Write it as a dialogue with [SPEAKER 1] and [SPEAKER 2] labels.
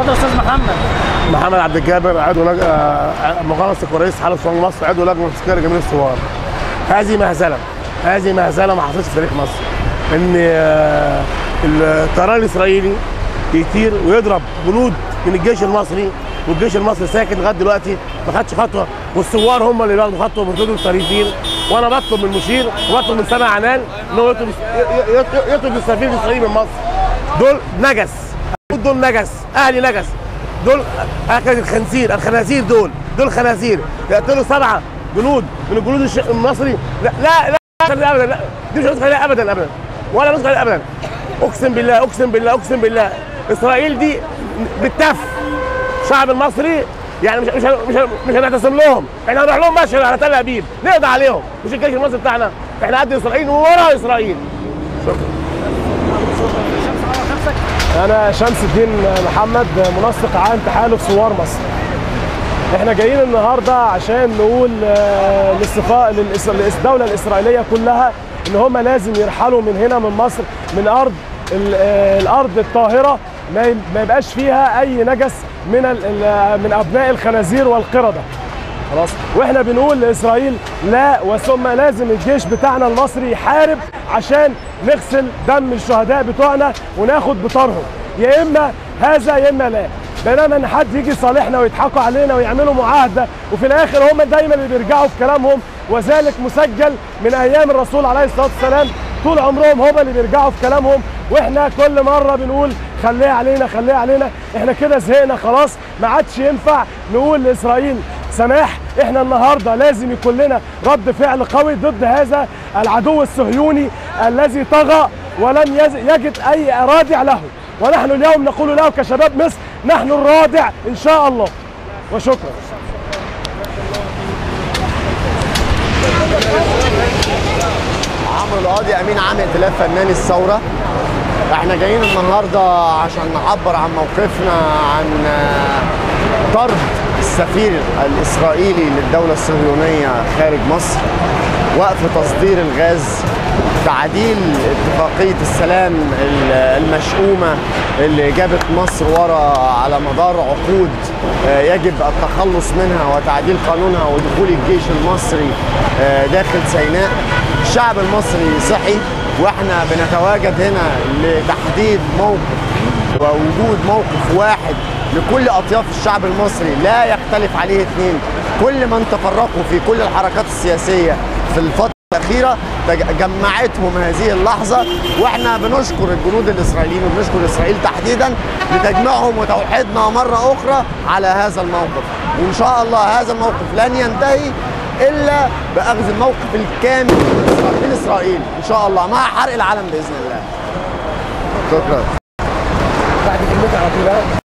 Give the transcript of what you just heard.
[SPEAKER 1] اتفضل أستاذ محمد.
[SPEAKER 2] محمد عبد الجابر عضو لج... الرئيس حالة صوان مصر عضو لجنة تذكار جميل الثوار هذه مهزلة هذه مهزلة ما حصلتش في تاريخ مصر. إن آه، الطيران الإسرائيلي يطير ويضرب جنود من الجيش المصري والجيش المصري ساكت لغاية دلوقتي ما خدش خطوة والثوار هم اللي بياخدوا خطوة وبيرفضوا الطريقين وأنا بطلب من المشير وبطلب من سامع عنان ان هو يطلب السفير الإسرائيلي من مصر. دول نجس. دول نجس أهلي نجس. دول اكل الخنزير الخنازير دول دول خنازير. يقتلوا سبعة جنود من الجنود المصري. لا لا لا ابدا لا دي مش هنسخ عليها ابدا ابدا. ولا نسخ عليها ابدا. أقسم بالله أقسم بالله أقسم بالله. إسرائيل دي بالتف الشعب المصري يعني مش مش مش, مش هنعتصم لهم. إحنا هنروح لهم مشهد على تل أبيب. نقضي عليهم. مش الجيش المصري بتاعنا. إحنا قد إسرائيل وورا إسرائيل.
[SPEAKER 3] أنا شمس الدين محمد منسق عام تحالف ثوار مصر. إحنا جايين النهارده عشان نقول آه، للصفاء للدولة الإسرائيلية كلها إن هم لازم يرحلوا من هنا من مصر من أرض آه، الأرض الطاهرة. ما يبقاش فيها أي نجس من ال- من أبناء الخنازير والقردة. خلاص. وإحنا بنقول لإسرائيل لا وثم لازم الجيش بتاعنا المصري يحارب عشان نغسل دم الشهداء بتوعنا وناخد بطارهم. يا إما هذا يا إما لا. بينما إن حد يجي يصالحنا ويضحكوا علينا ويعملوا معاهدة وفي الآخر هم دايما اللي بيرجعوا في كلامهم وذلك مسجل من أيام الرسول عليه الصلاة والسلام. طول عمرهم هم اللي بيرجعوا في كلامهم وإحنا كل مرة بنقول خليها علينا خليها علينا. إحنا كده زهقنا خلاص ما عادش ينفع نقول لإسرائيل سماح إحنا النهارده لازم يكون لنا رد فعل قوي ضد هذا العدو الصهيوني الذي طغى ولم يجد أي رادع له. ونحن اليوم نقول له كشباب مصر نحن الرادع إن شاء الله. وشكرا.
[SPEAKER 4] عمرو القاضي أمين عام ائتلاف فنان الثورة. إحنا جايين النهارده عشان نعبر عن موقفنا عن آه، طرد السفير الإسرائيلي للدولة الصهيونية خارج مصر وقف تصدير الغاز تعديل اتفاقية السلام ال- المشؤومة اللي جابت مصر ورا على مدار عقود آه، يجب التخلص منها وتعديل قانونها ودخول الجيش المصري آه، داخل سيناء. الشعب المصري صحي وإحنا بنتواجد هنا لتحديد موقف ووجود موقف واحد لكل أطياف الشعب المصري لا يختلف عليه اثنين. كل من تفرقوا في كل الحركات السياسية في الفترة الأخيرة جمعتهم هذه اللحظة وإحنا بنشكر الجنود الإسرائيليين وبنشكر إسرائيل تحديدا لتجمعهم وتوحيدنا مرة أخرى على هذا الموقف. وإن شاء الله هذا الموقف لن ينتهي إلا بأخذ الموقف الكامل من إسرائيل. إن شاء الله مع حرق العلم بإذن الله. شكرا.
[SPEAKER 2] بعد كلمتي على طول ها؟